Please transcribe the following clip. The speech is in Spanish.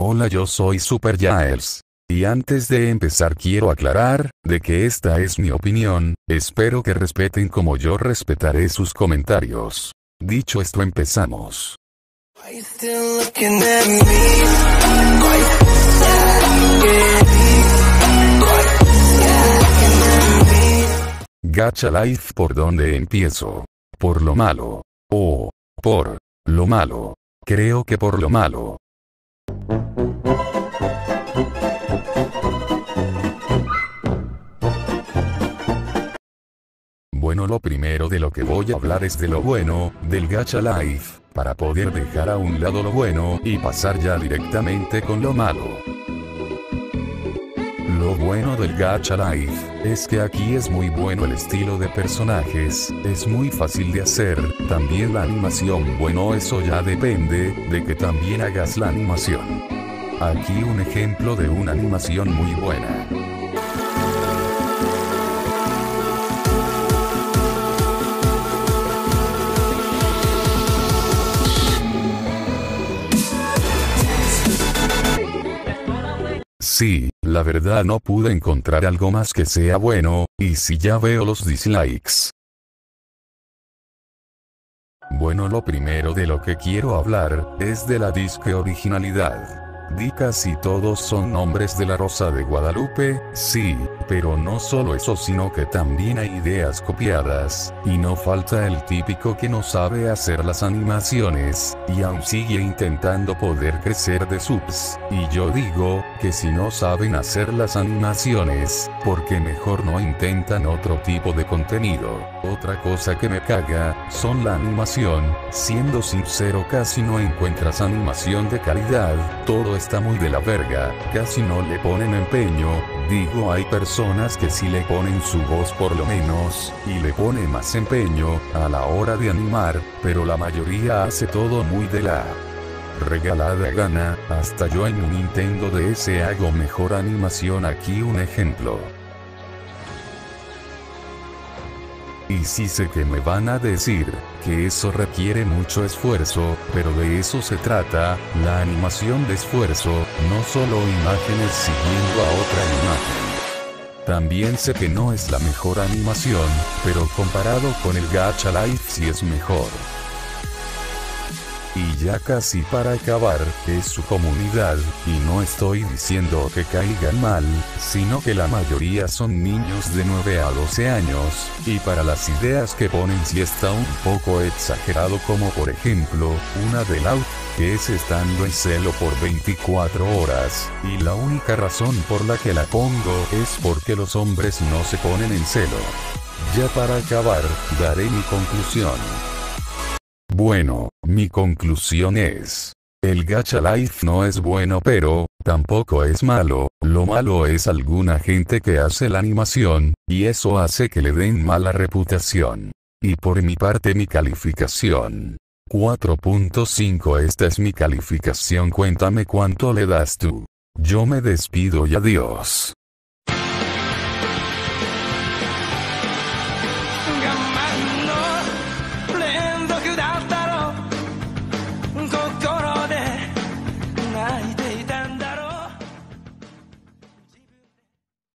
Hola yo soy Super Giles. Y antes de empezar quiero aclarar, de que esta es mi opinión, espero que respeten como yo respetaré sus comentarios. Dicho esto empezamos. Gacha Life por donde empiezo. Por lo malo. O. Por. Lo malo. Creo que por lo malo. Bueno lo primero de lo que voy a hablar es de lo bueno, del Gacha Life, para poder dejar a un lado lo bueno y pasar ya directamente con lo malo. Lo bueno del Gacha Life es que aquí es muy bueno el estilo de personajes, es muy fácil de hacer, también la animación bueno eso ya depende de que también hagas la animación. Aquí un ejemplo de una animación muy buena. Sí, la verdad no pude encontrar algo más que sea bueno, y si ya veo los dislikes. Bueno lo primero de lo que quiero hablar, es de la disque originalidad. Di casi todos son nombres de la Rosa de Guadalupe, sí, pero no solo eso sino que también hay ideas copiadas, y no falta el típico que no sabe hacer las animaciones, y aún sigue intentando poder crecer de subs, y yo digo, que si no saben hacer las animaciones, porque mejor no intentan otro tipo de contenido. Otra cosa que me caga, son la animación, siendo sincero casi no encuentras animación de calidad, todo está muy de la verga, casi no le ponen empeño, digo hay personas que sí le ponen su voz por lo menos, y le ponen más empeño, a la hora de animar, pero la mayoría hace todo muy de la regalada gana, hasta yo en un Nintendo DS hago mejor animación aquí un ejemplo. Y sí sé que me van a decir, que eso requiere mucho esfuerzo, pero de eso se trata, la animación de esfuerzo, no solo imágenes siguiendo a otra imagen. También sé que no es la mejor animación, pero comparado con el Gacha Life sí es mejor. Y ya casi para acabar, es su comunidad, y no estoy diciendo que caigan mal, sino que la mayoría son niños de 9 a 12 años, y para las ideas que ponen si está un poco exagerado como por ejemplo, una del out, que es estando en celo por 24 horas, y la única razón por la que la pongo es porque los hombres no se ponen en celo. Ya para acabar, daré mi conclusión. Bueno, mi conclusión es, el Gacha Life no es bueno pero, tampoco es malo, lo malo es alguna gente que hace la animación, y eso hace que le den mala reputación. Y por mi parte mi calificación. 4.5 Esta es mi calificación cuéntame cuánto le das tú. Yo me despido y adiós.